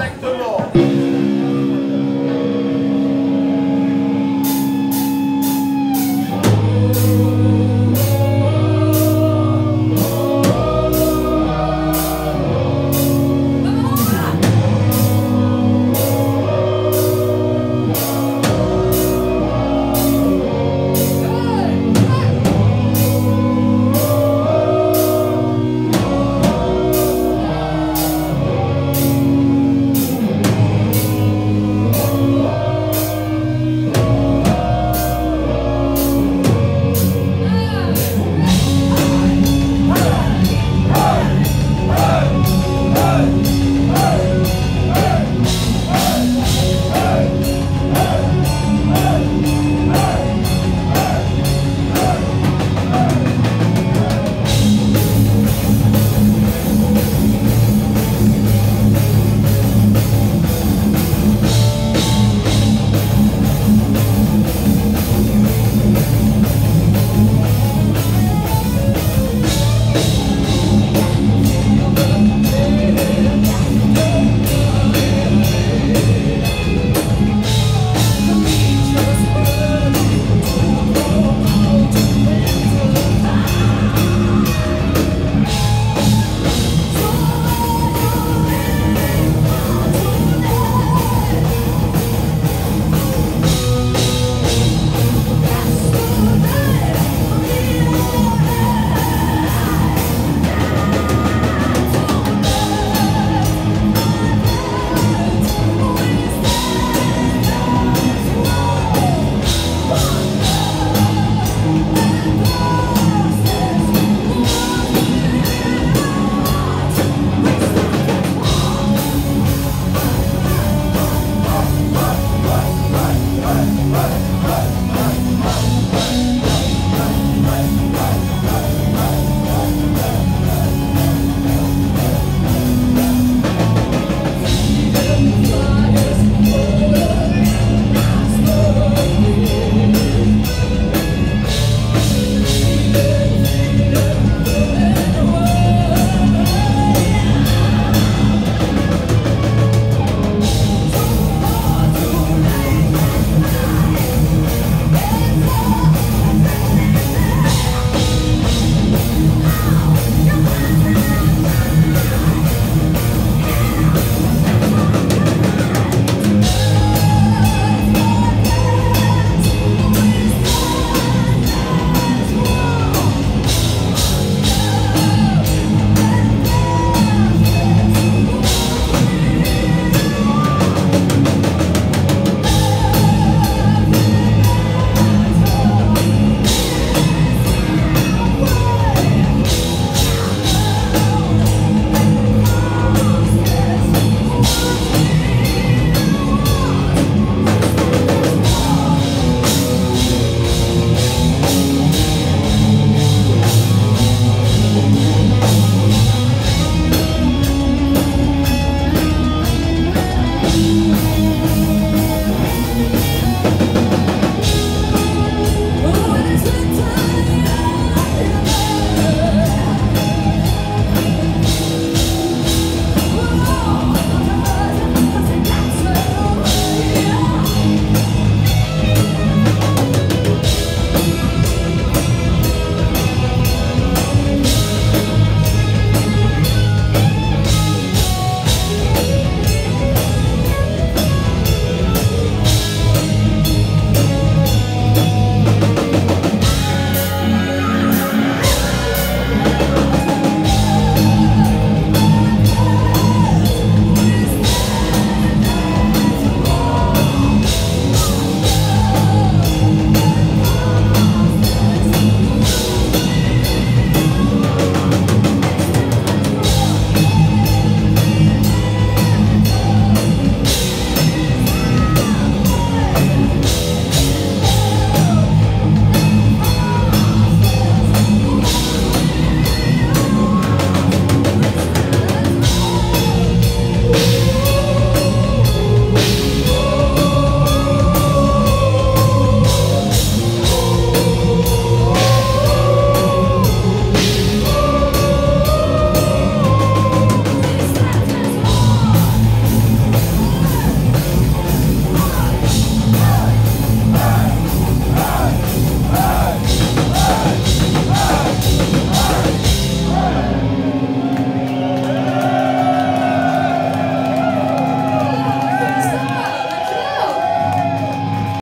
Exactement. Yeah.